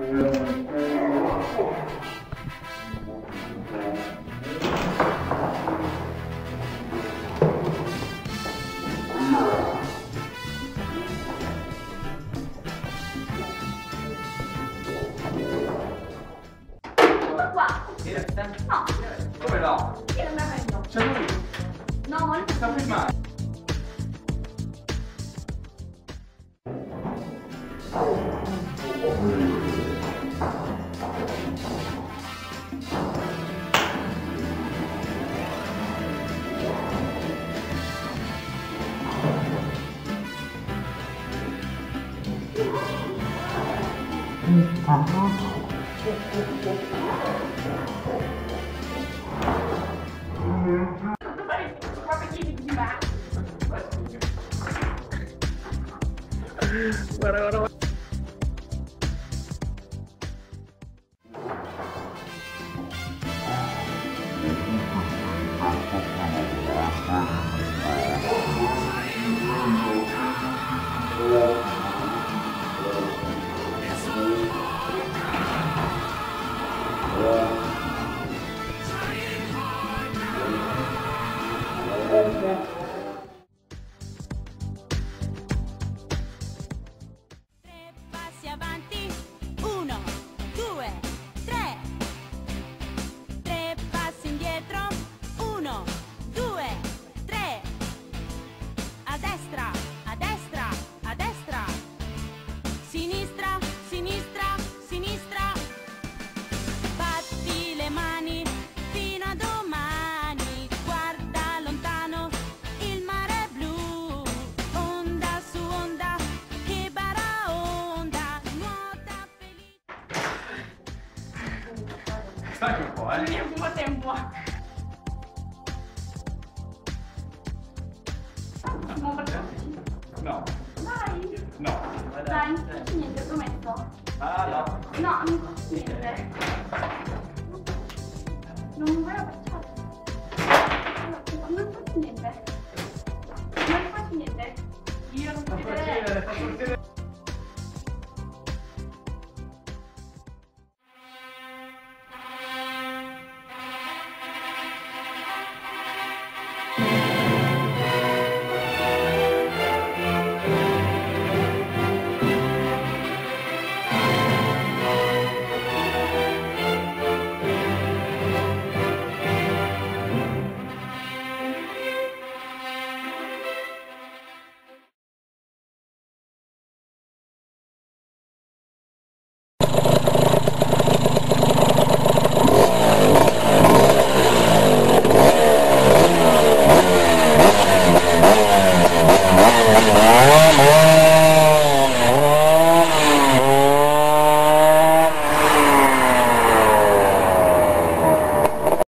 Come no. Come no? C'è lui. No, non... Sta filmando. Guarda, guarda. görüşürüz. Stacchi un po', eh. Tempo, facciamoci. No, Dai, no. dai, non faccio niente, prometto. Ah, no. No, non faccio niente. Non voglio